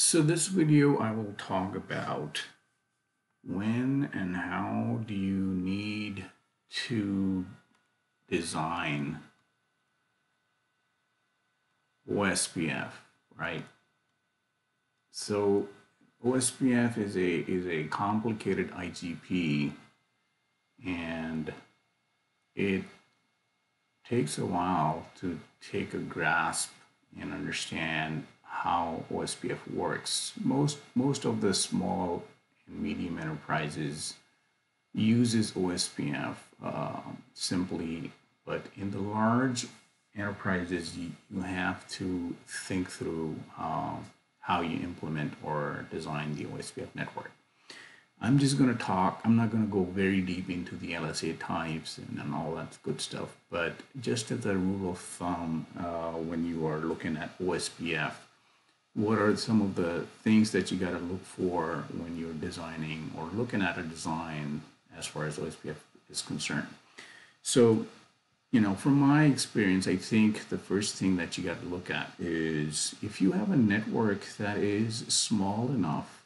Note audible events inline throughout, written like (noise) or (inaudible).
So this video I will talk about when and how do you need to design OSPF, right? So OSPF is a is a complicated IGP and it takes a while to take a grasp and understand how OSPF works. Most most of the small and medium enterprises uses OSPF uh, simply, but in the large enterprises, you, you have to think through uh, how you implement or design the OSPF network. I'm just going to talk, I'm not going to go very deep into the LSA types and, and all that good stuff, but just as a rule of thumb, uh, when you are looking at OSPF, what are some of the things that you got to look for when you're designing or looking at a design as far as OSPF is concerned? So, you know, from my experience, I think the first thing that you got to look at is if you have a network that is small enough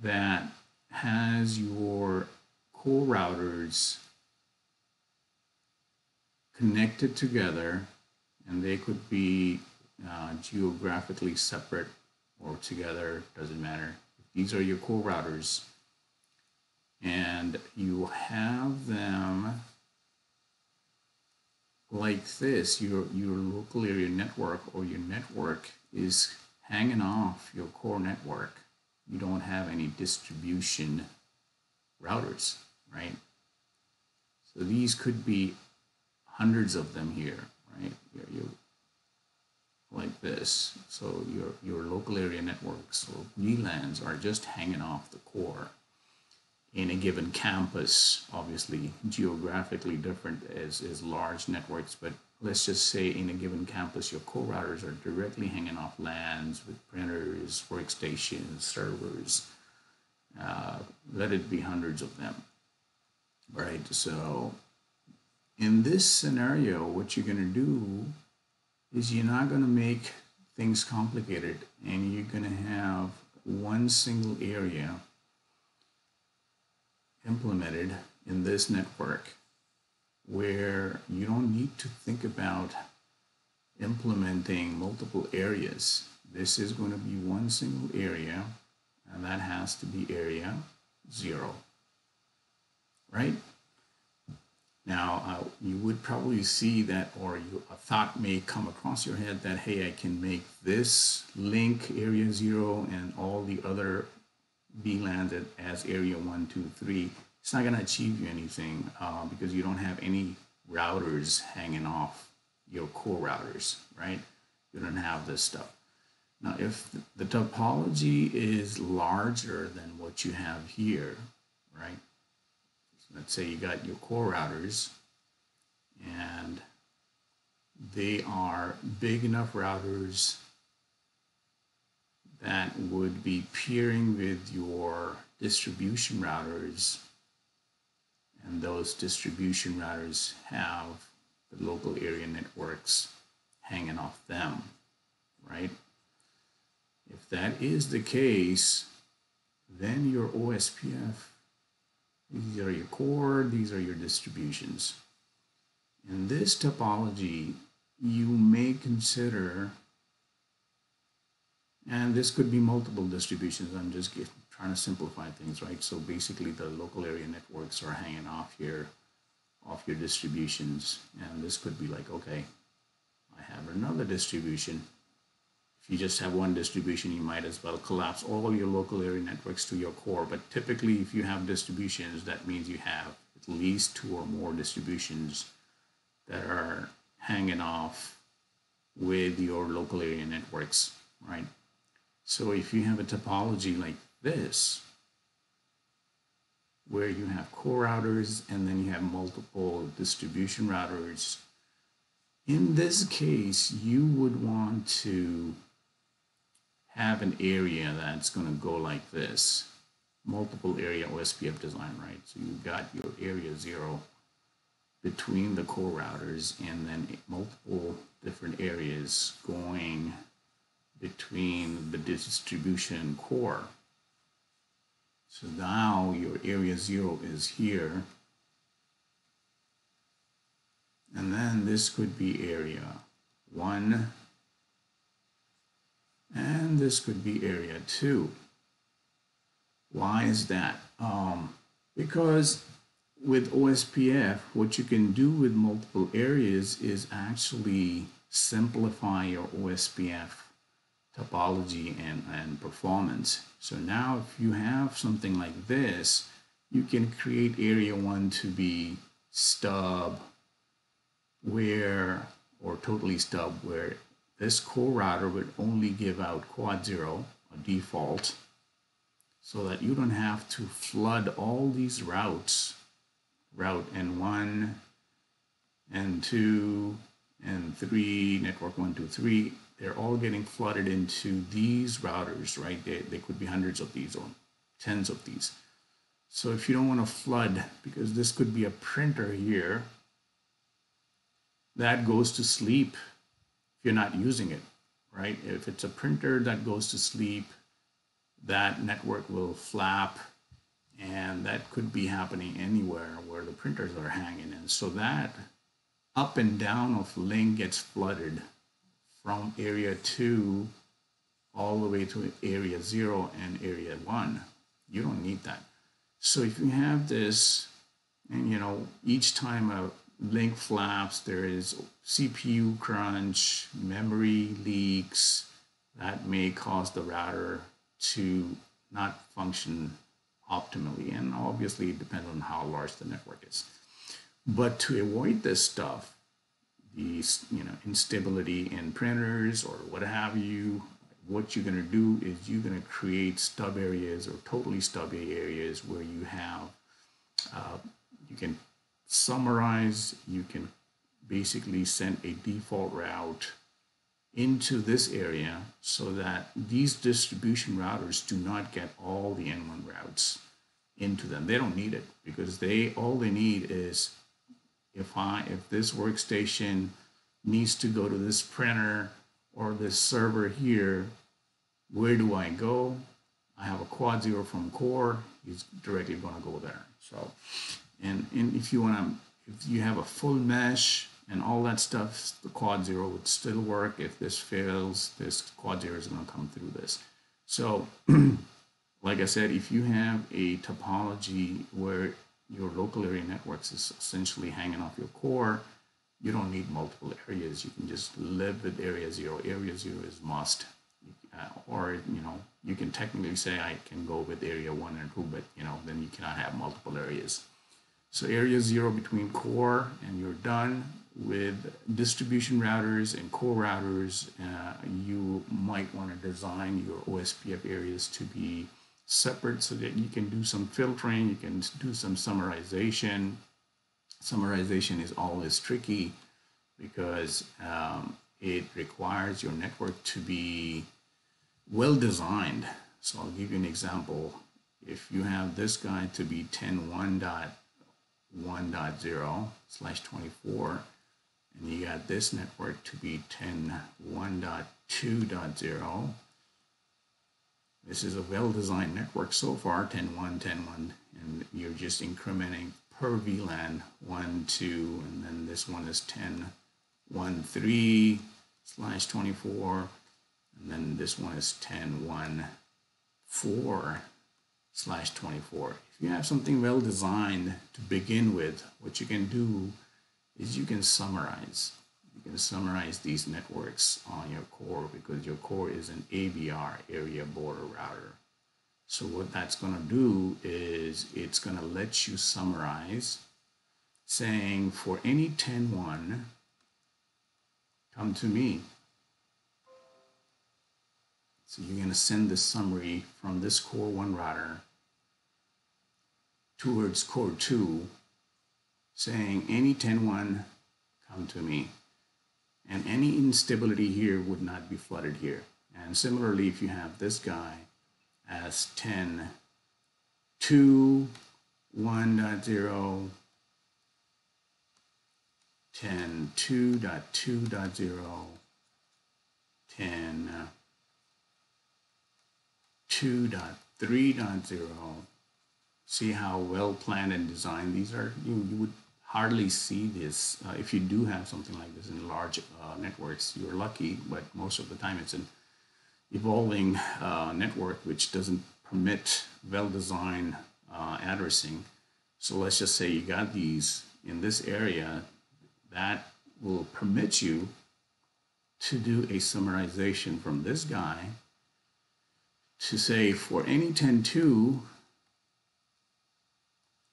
that has your core routers connected together and they could be uh, geographically separate or together, doesn't matter. These are your core routers and you have them like this, your, your local area network or your network is hanging off your core network. You don't have any distribution routers, right? So these could be hundreds of them here, right? Your, your like this. So your, your local area networks or VLANs are just hanging off the core in a given campus, obviously geographically different as, as large networks, but let's just say in a given campus, your core routers are directly hanging off LANs with printers, workstations, servers. Uh, let it be hundreds of them, right? So in this scenario, what you're going to do is you're not going to make things complicated and you're going to have one single area implemented in this network where you don't need to think about implementing multiple areas. This is going to be one single area and that has to be area zero, right? Now, uh, you would probably see that, or you, a thought may come across your head that, hey, I can make this link area zero and all the other VLANs as area one, two, three. It's not going to achieve you anything uh, because you don't have any routers hanging off your core routers, right? You don't have this stuff. Now, if the topology is larger than what you have here, right? Let's say you got your core routers and they are big enough routers that would be peering with your distribution routers and those distribution routers have the local area networks hanging off them, right? If that is the case, then your OSPF these are your core, these are your distributions. In this topology, you may consider, and this could be multiple distributions, I'm just trying to simplify things, right? So basically the local area networks are hanging off here, off your distributions, and this could be like, okay, I have another distribution if you just have one distribution, you might as well collapse all your local area networks to your core. But typically, if you have distributions, that means you have at least two or more distributions that are hanging off with your local area networks, right? So if you have a topology like this, where you have core routers and then you have multiple distribution routers, in this case, you would want to have an area that's going to go like this. Multiple area OSPF design, right? So you've got your area zero between the core routers and then multiple different areas going between the distribution core. So now your area zero is here. And then this could be area one. This could be area two. Why is that? Um, because with OSPF, what you can do with multiple areas is actually simplify your OSPF topology and, and performance. So now if you have something like this, you can create area one to be stub where, or totally stub where this core router would only give out quad zero, a default, so that you don't have to flood all these routes, route N1, N2, N3, network one, two, three, they're all getting flooded into these routers, right? They, they could be hundreds of these or tens of these. So if you don't want to flood, because this could be a printer here, that goes to sleep you're not using it, right? If it's a printer that goes to sleep, that network will flap and that could be happening anywhere where the printers are hanging in. So that up and down of link gets flooded from area 2 all the way to area 0 and area 1. You don't need that. So if you have this, and you know, each time a link flaps, there is CPU crunch, memory leaks, that may cause the router to not function optimally. And obviously it depends on how large the network is. But to avoid this stuff, the you know instability in printers or what have you what you're going to do is you're going to create stub areas or totally stubby areas where you have uh, you can summarize you can basically send a default route into this area so that these distribution routers do not get all the N1 routes into them. They don't need it because they all they need is if I if this workstation needs to go to this printer or this server here, where do I go? I have a quad zero from core, he's directly going to go there. So, and, and if you want to, if you have a full mesh and all that stuff, the quad zero would still work. If this fails, this quad zero is going to come through this. So, (clears throat) like I said, if you have a topology where your local area networks is essentially hanging off your core. You don't need multiple areas. You can just live with area zero. Area zero is must. Uh, or, you know, you can technically say I can go with area one and two, but, you know, then you cannot have multiple areas. So area zero between core and you're done with distribution routers and core routers. Uh, you might want to design your OSPF areas to be separate so that you can do some filtering, you can do some summarization. Summarization is always tricky because um, it requires your network to be well designed. So I'll give you an example. If you have this guy to be 10.1.1.0 slash 24, and you got this network to be 10.1.2.0 this is a well-designed network so far, 10.1, 10.1, and you're just incrementing per VLAN 1, 2, and then this one is 10.1.3 slash 24, and then this one is 10.1.4 slash 24. If you have something well designed to begin with, what you can do is you can summarize you can summarize these networks on your core because your core is an ABR, area border router. So what that's going to do is it's going to let you summarize saying for any 10.1, come to me. So you're going to send the summary from this core 1 router towards core 2 saying any 10.1, come to me and any instability here would not be flooded here. And similarly, if you have this guy as 10, 2, 1.0, 10, 2.2.0, 10, 2.3.0, see how well planned and designed these are. You, you would hardly see this uh, if you do have something like this in large uh, networks. You're lucky, but most of the time it's an evolving uh, network which doesn't permit well-designed uh, addressing. So let's just say you got these in this area that will permit you to do a summarization from this guy to say for any 10.2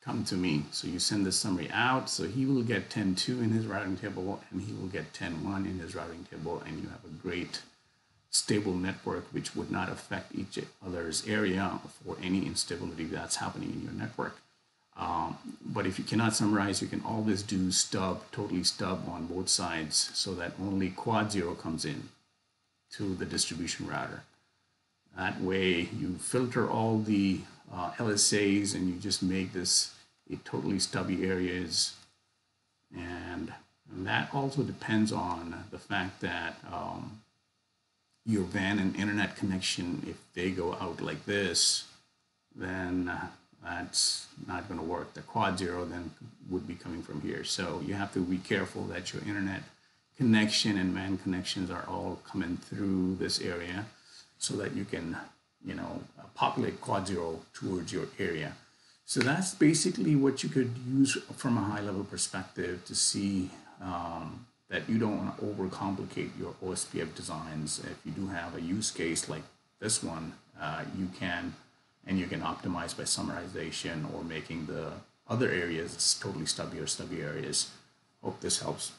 come to me. So you send the summary out. So he will get 10.2 in his routing table and he will get 10.1 in his routing table and you have a great stable network which would not affect each other's area for any instability that's happening in your network. Um, but if you cannot summarize, you can always do stub, totally stub on both sides so that only quad zero comes in to the distribution router. That way you filter all the uh, LSAs and you just make this a totally stubby areas. And, and that also depends on the fact that um, your WAN and internet connection, if they go out like this, then that's not going to work. The quad zero then would be coming from here. So you have to be careful that your internet connection and WAN connections are all coming through this area so that you can, you know, populate quad zero towards your area. So that's basically what you could use from a high level perspective to see um, that you don't want to overcomplicate your OSPF designs. If you do have a use case like this one, uh, you can and you can optimize by summarization or making the other areas totally stubby or stubby areas. Hope this helps.